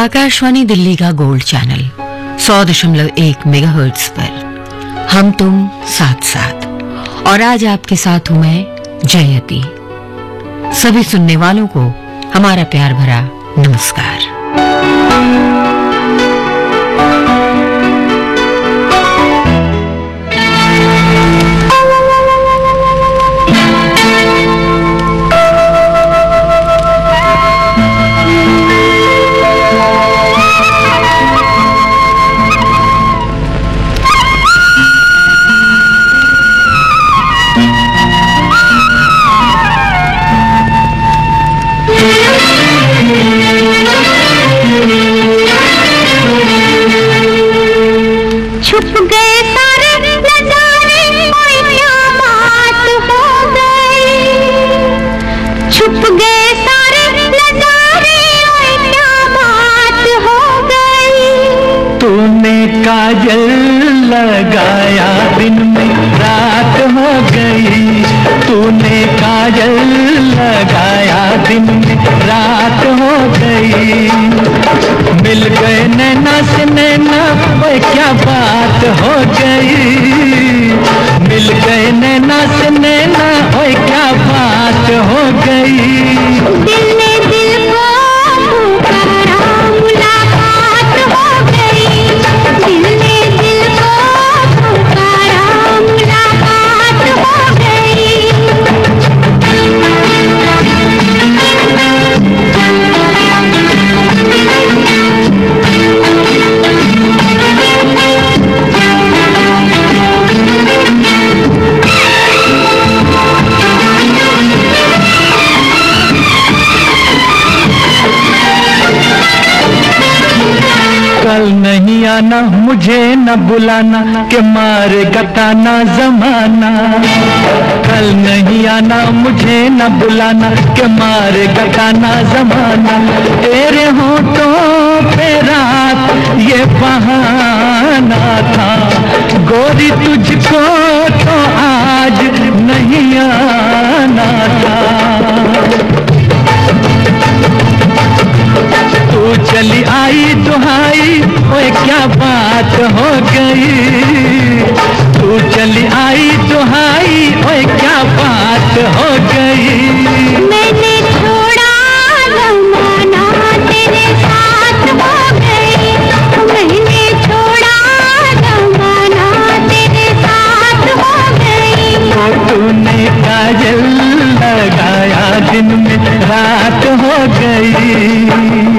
आकाशवाणी दिल्ली का gold channel, सौ दशमलव एक मेगा पर। हम तुम साथ साथ। और आज आपके साथ हूँ मैं, जयती। सभी सुनने वालों को हमारा प्यार भरा नमस्कार। काजल लगाया दिन में रात हो गई। तूने काजल लगाया दिन में रात हो गई। मिल गए नैना से नैना क्या बात हो गई। मिल गए नैना से नैना मुझे न बुलाना के मारे गताना जमाना। कल नहीं आना, मुझे न बुलाना के मारे गताना जमाना। तेरे होठों पे रात, ये बहाना था। गोरी तुझको तो आज नहीं आना था। तू चली आई दुहाई, ओए क्या बात हो गई। तू चली आई तो दुहाई ओए क्या बात हो गई। मैंने छोड़ा जमाना तेरे साथ हो गई। मैंने छोड़ा जमाना तेरे साथ हो गई। तूने काजल लगाया दिन में रात हो गई।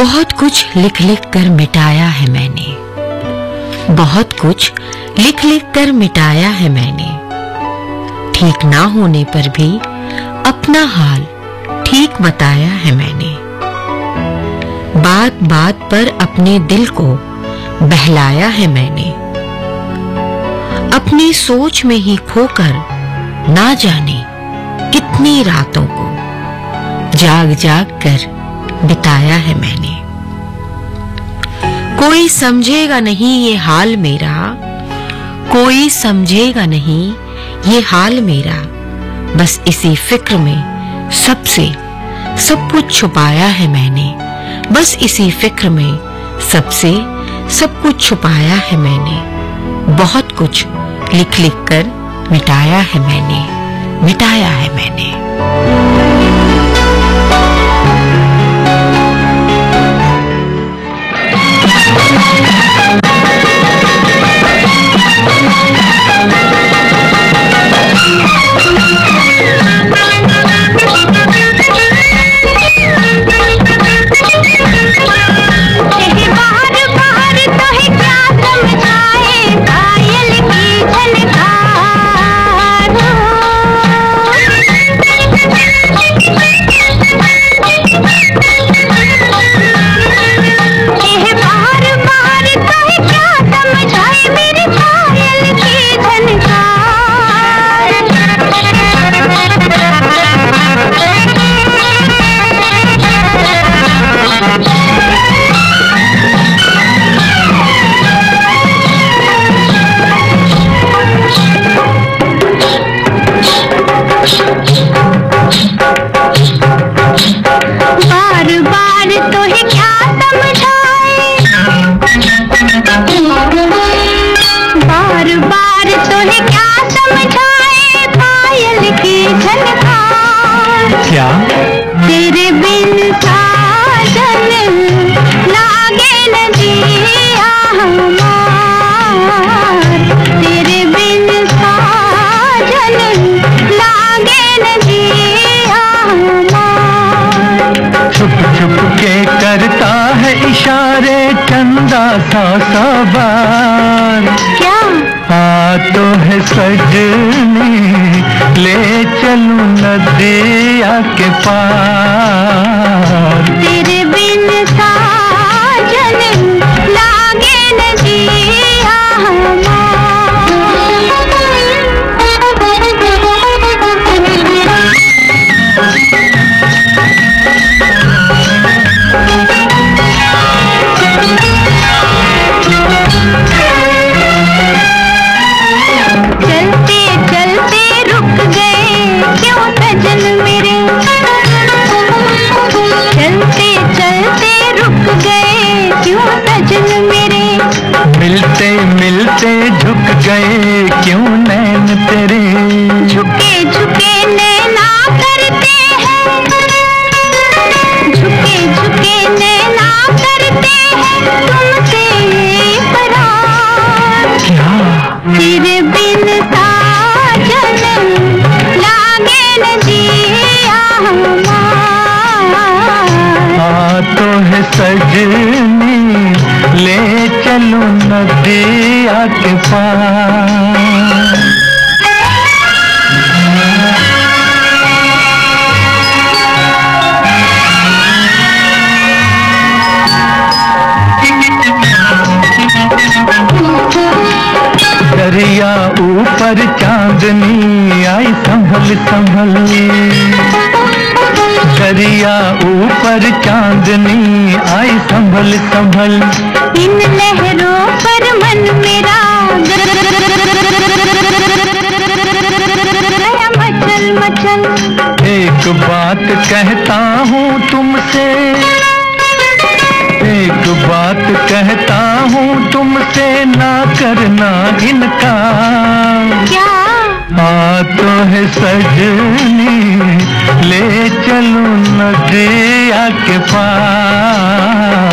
बहुत कुछ लिख लिख कर मिटाया है मैंने। बहुत कुछ लिख लिख कर मिटाया है मैंने। ठीक ना होने पर भी अपना हाल ठीक बताया है मैंने। बात बात पर अपने दिल को बहलाया है मैंने। अपनी सोच में ही खोकर ना जाने कितनी रातों को जाग जाग कर बिताया है मैंने। कोई समझेगा नहीं ये हाल मेरा, कोई समझेगा नहीं ये हाल मेरा। बस इसी फ़िक्र में सबसे सब कुछ छुपाया है मैंने। बस इसी फ़िक्र में सबसे सब कुछ छुपाया है मैंने। बहुत कुछ लिख लिख कर मिटाया है मैंने, मिटाया है मैंने। करना इनकार क्या? हाथों है सजनी ले चलूँ नदिया के पास।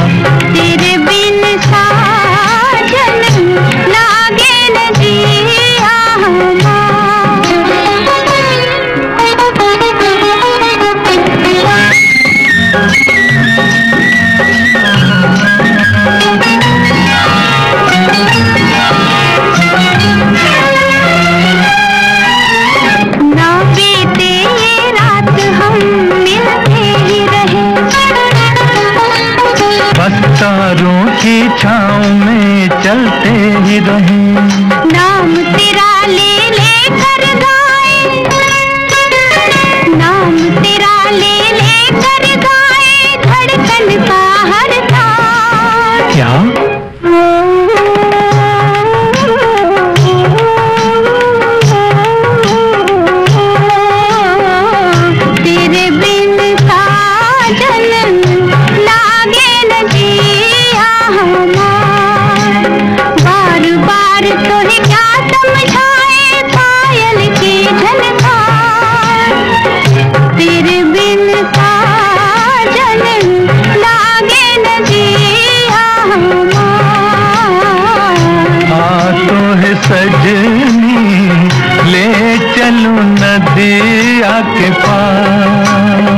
नदिया के पास।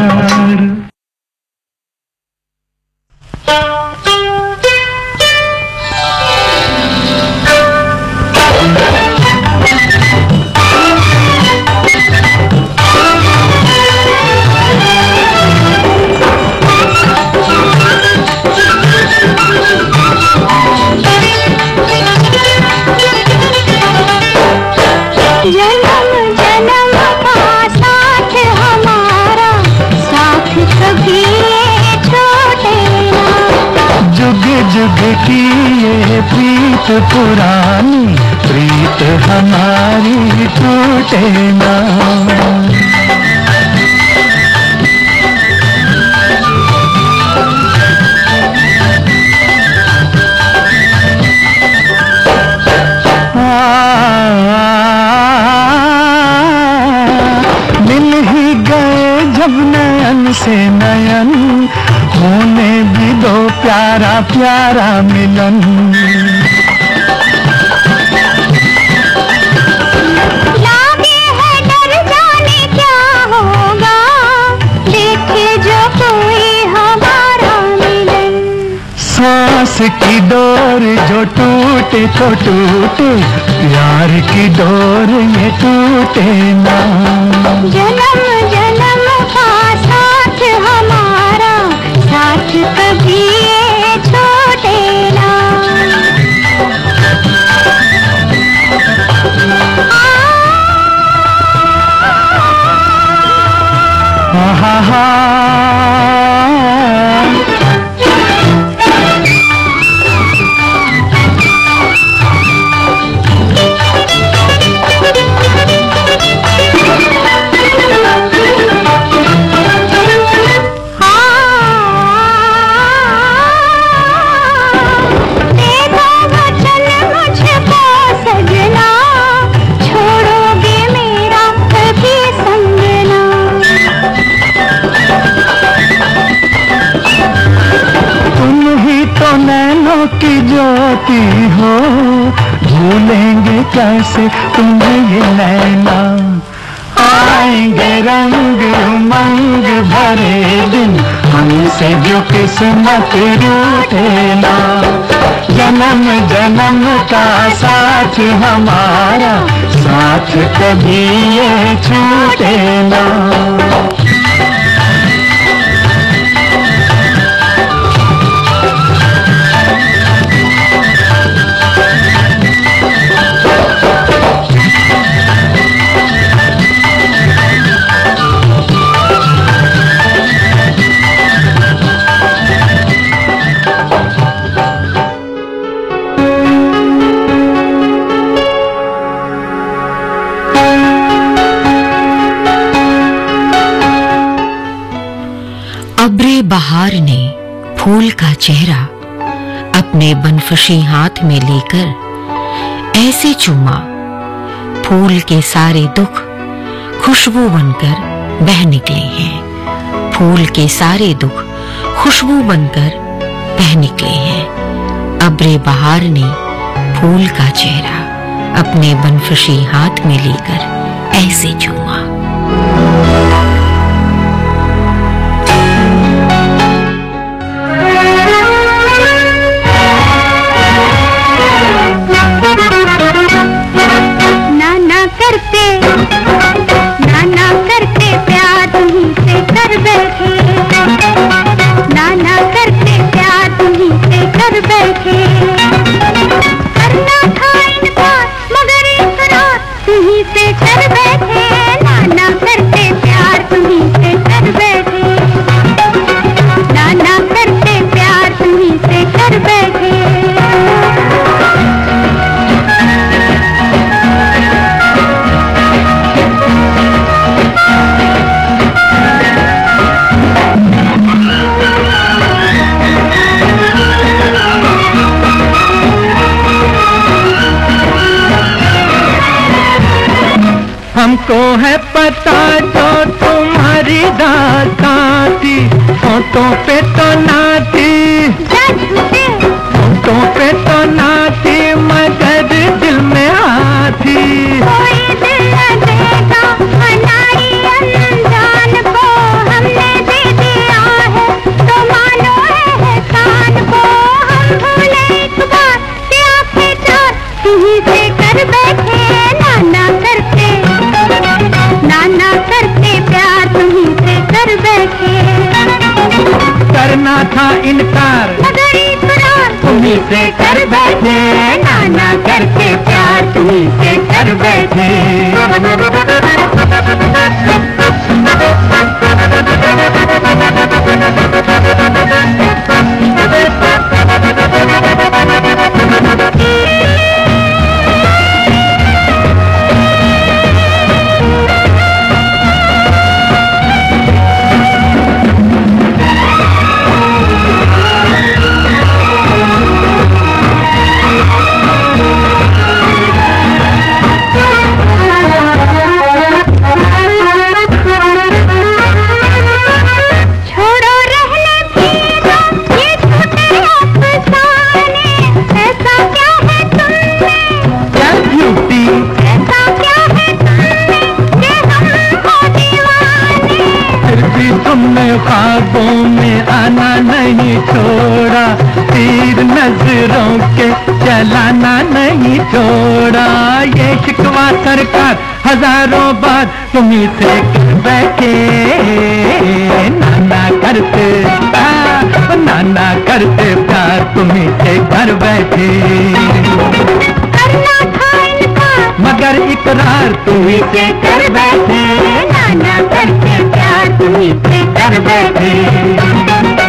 हमारा साथ कभी ये छूटे ना। अपने हाथ में लेकर ऐसे चूमा, फूल के सारे दुख खुशबू बनकर बह निकले हैं। फूल के सारे दुख खुशबू बनकर बह निकले हैं। अब्रे बहार ने फूल का चेहरा अपने बनफशी हाथ में लेकर ऐसे चूमा। हमको है पता जो तुम्हारी दाता थी फ़ोटो पे तो ना इनकार। तुम्हें से कर बैठे। नाना करके प्यार। तुम्ही से कर बैठे। नज़रों के चलाना नहीं छोड़ा। ये शिकवा सरकार हज़ारों बार तुम्ही से कर बैठे। नाना करते नाना करते प्यार तुम्ही से कर बैठे। मगर इकरार तुम्ही से कर बैठे। नाना करके प्यार तुम्ही से कर बैठे।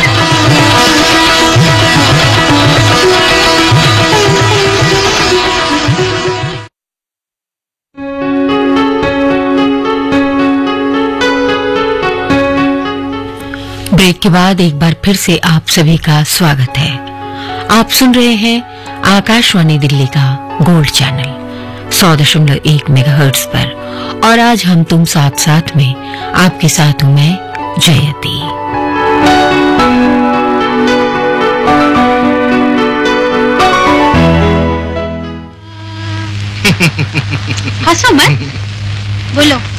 ब्रेक के बाद एक बार फिर से आप सभी का स्वागत है। आप सुन रहे हैं आकाशवाणी दिल्ली का गोल्ड चैनल सौ दशमलव एक मेगा पर। और आज हम तुम साथ साथ में, आपके साथ हूँ मैं, जयती। हंसो मत। बोलो।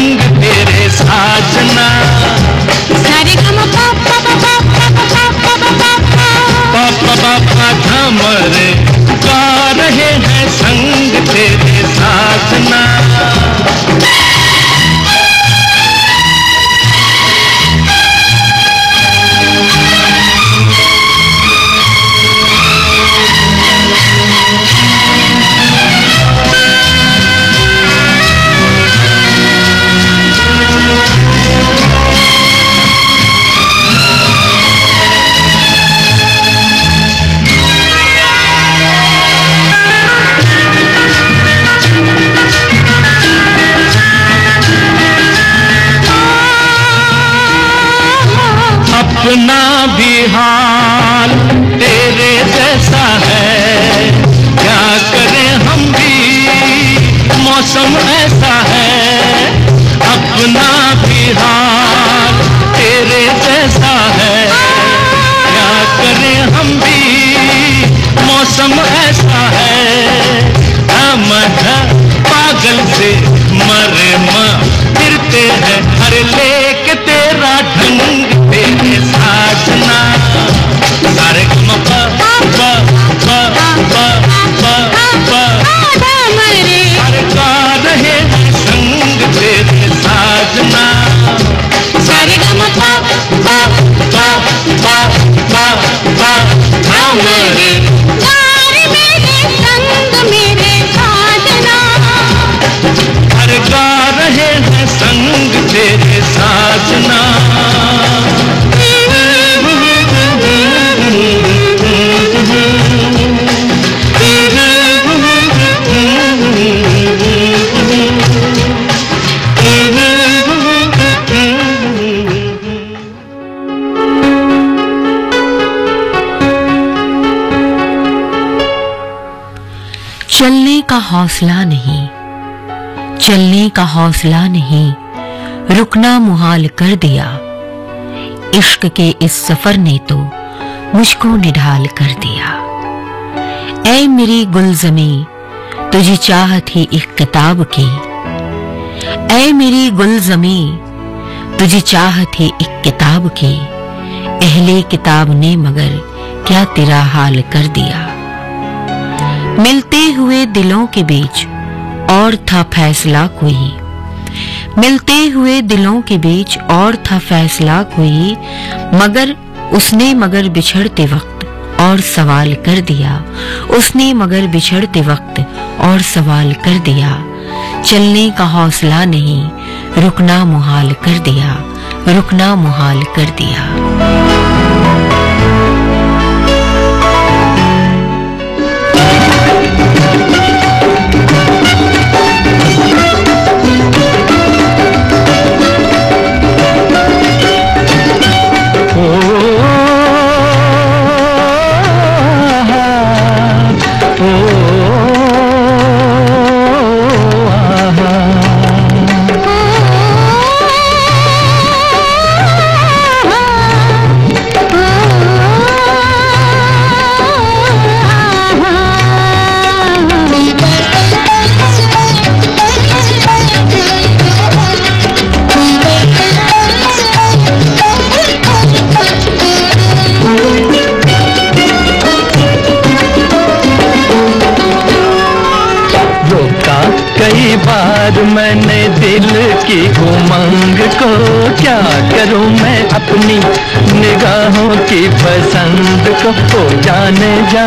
need चलने का हौसला नहीं, रुकना मुहाल कर दिया। इश्क के इस सफ़र ने तो मुझको निढाल कर दिया। ऐ मेरी गुलजमी, तुझे चाहत ही एक किताब की। ऐ मेरी गुलजमी, तुझे चाहत ही एक किताब की। अहले किताब ने मगर क्या तेरा हाल कर दिया। मिलते हुए दिलों के बीच और था फैसला कोई। मिलते हुए दिलों के बीच और था फैसला कोई, मगर उसने मगर बिछड़ते वक्त और सवाल कर दिया। उसने मगर बिछड़ते वक्त और सवाल कर दिया। चलने का हौसला नहीं, रुकना मुहाल कर दिया, रुकना मुहाल कर दिया। जाने जा।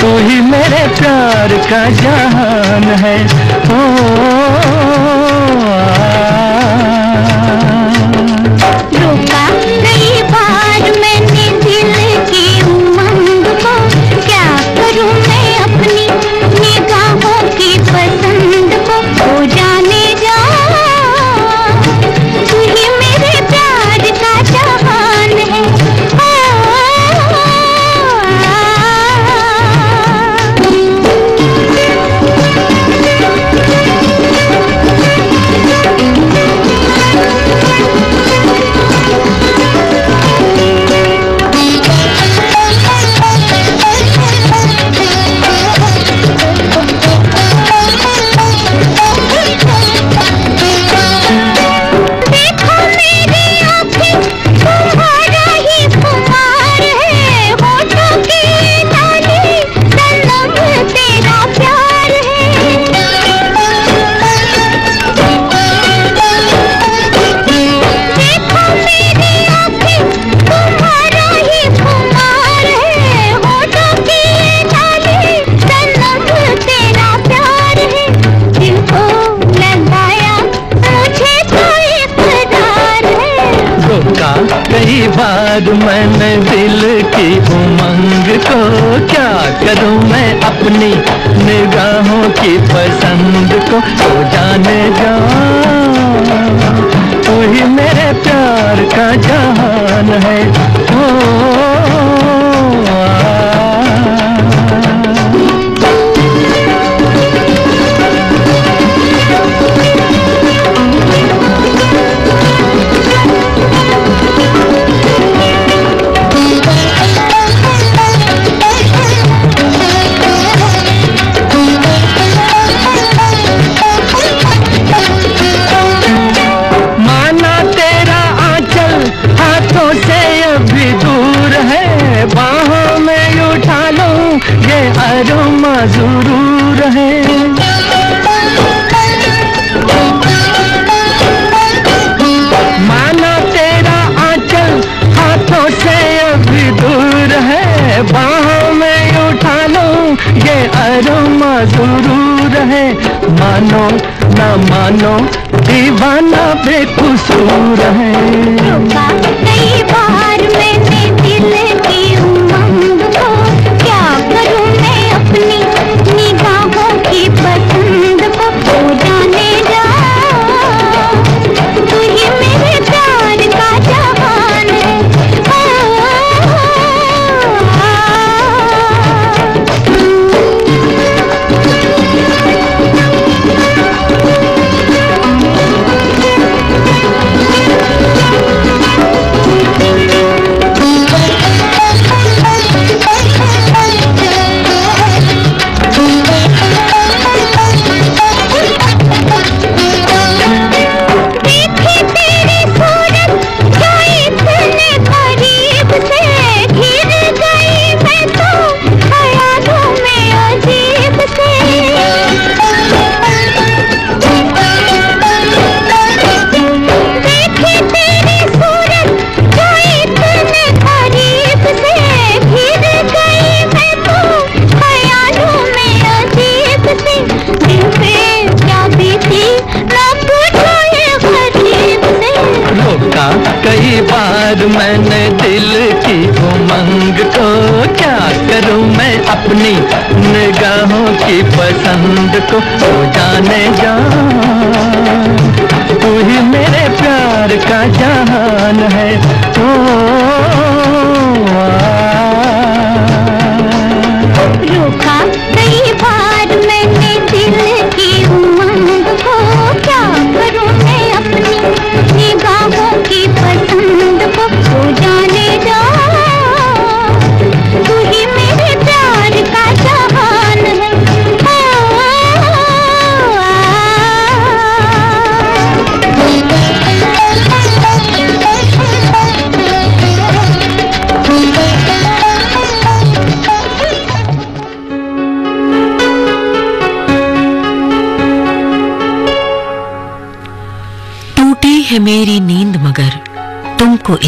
तू ही मेरे प्यार का जान है। ओ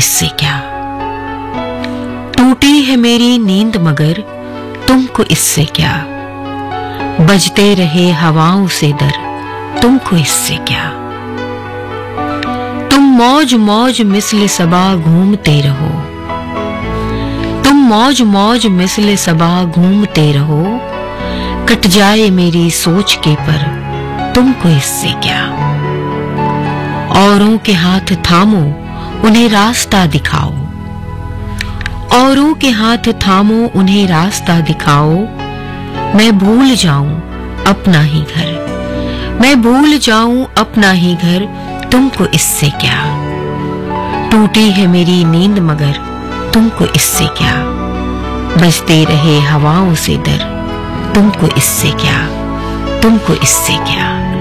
इससे क्या? टूटी है मेरी नींद मगर तुमको इससे क्या? बजते रहे हवाओं से दर तुमको इससे क्या? तुम मौज मौज मिसल सबा घूमते रहो। तुम मौज मौज मिसल सबा घूमते रहो। कट जाए मेरी सोच के पर तुमको इससे क्या? औरों के हाथ थामो उन्हें रास्ता दिखाओ। औरों के हाथ थामो, उन्हें रास्ता दिखाओ। मैं भूल जाऊँ अपना ही घर। मैं भूल जाऊँ अपना ही घर। तुमको इससे क्या? टूटी है मेरी नींद मगर तुमको इससे क्या? बजते रहे हवाओं से डर। तुमको इससे क्या? तुमको इससे क्या?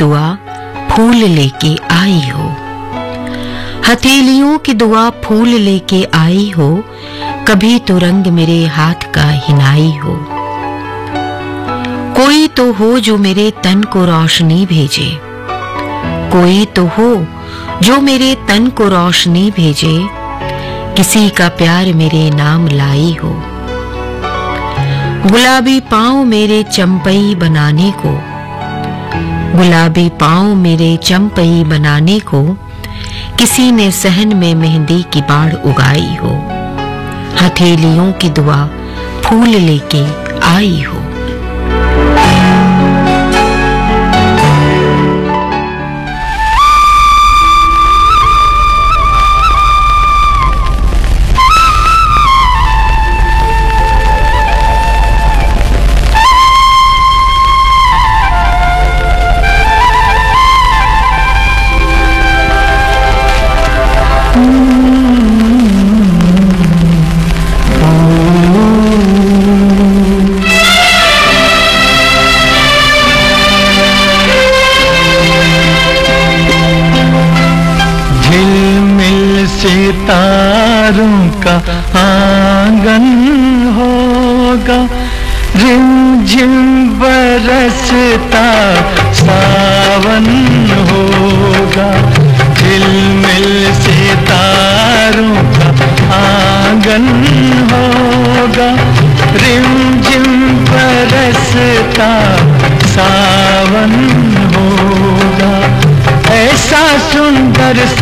दुआ फूल लेके आई हो। हथेलियों की दुआ फूल लेके आई हो, कभी तो रंग मेरे हाथ का हिनाई हो। कोई तो हो जो मेरे तन को रोशनी भेजे। कोई तो हो जो मेरे तन को रोशनी भेजे। किसी का प्यार मेरे नाम लाई हो। गुलाबी पाँव मेरे चंपई बनाने को। गुलाबी पाँव मेरे चंपई बनाने को, किसी ने सहन में मेहंदी की बाढ़ उगाई हो। हथेलियों की दुआ फूल लेके आई हो।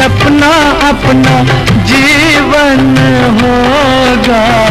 अपना अपना जीवन होगा।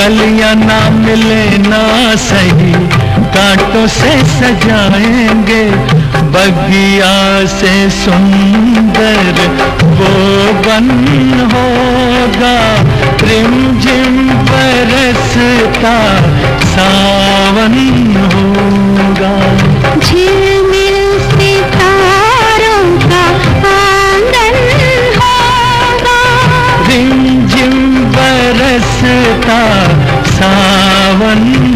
गलियाँ ना मिले ना सही कांटों से सजाएँगे बगिया से सुंदर वो बन होगा। रिम झिम बरसता सावन होगा। झिलमिल सितारों का आँगन होगा। 我们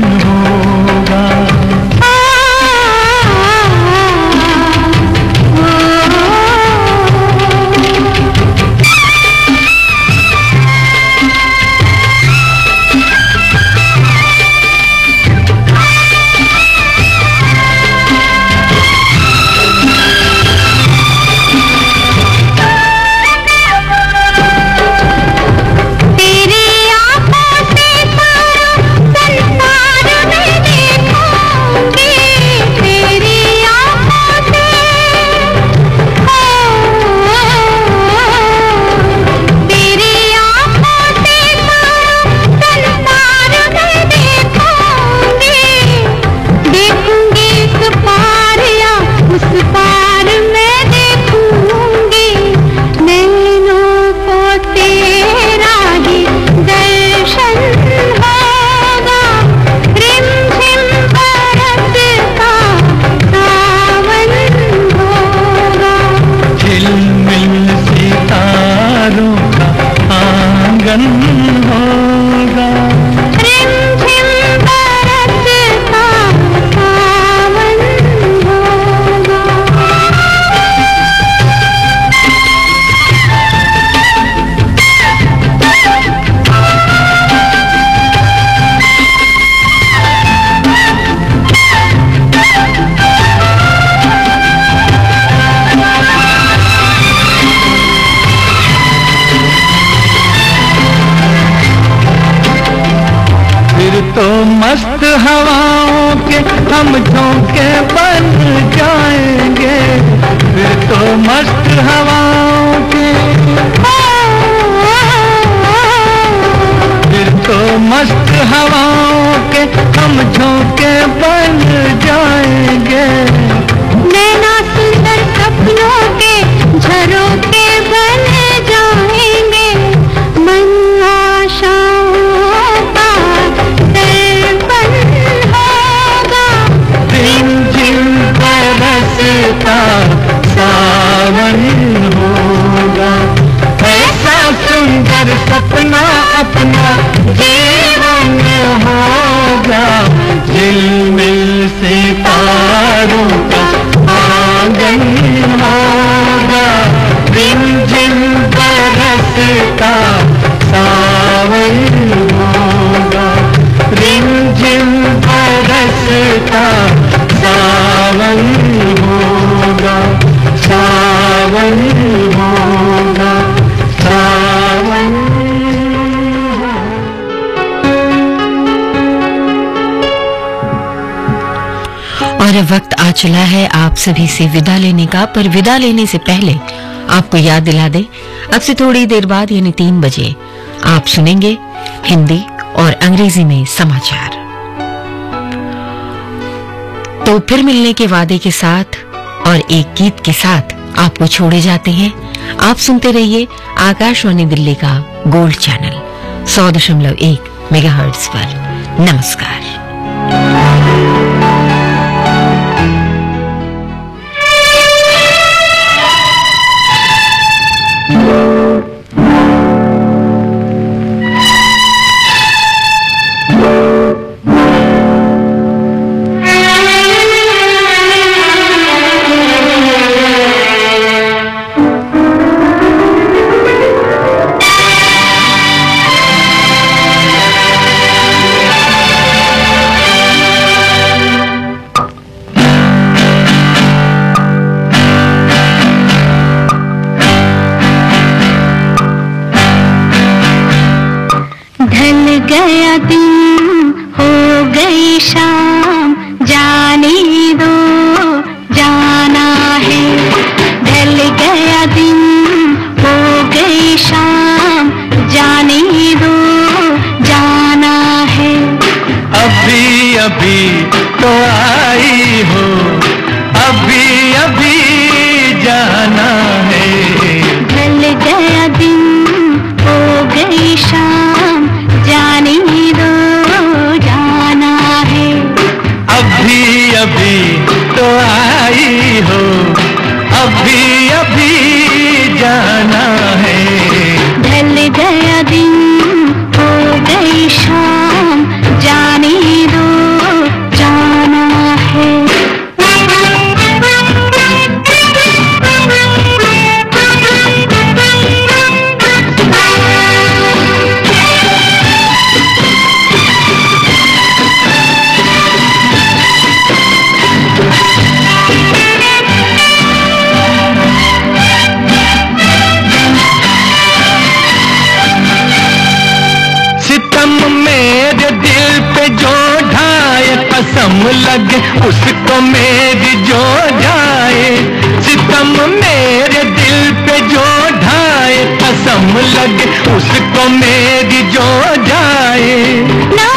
चला है आप सभी से विदा लेने का, पर विदा लेने से पहले आपको याद दिला दे, अब से थोड़ी देर बाद यानी तीन बजे आप सुनेंगे हिंदी और अंग्रेज़ी में समाचार। तो फिर मिलने के वादे के साथ और एक गीत के साथ आपको छोड़े जाते हैं। आप सुनते रहिए आकाशवाणी दिल्ली का गोल्ड चैनल, सौ दशमलव एक मेगा पर। नमस्कार। लगे उसको मेरी जो जाए। ना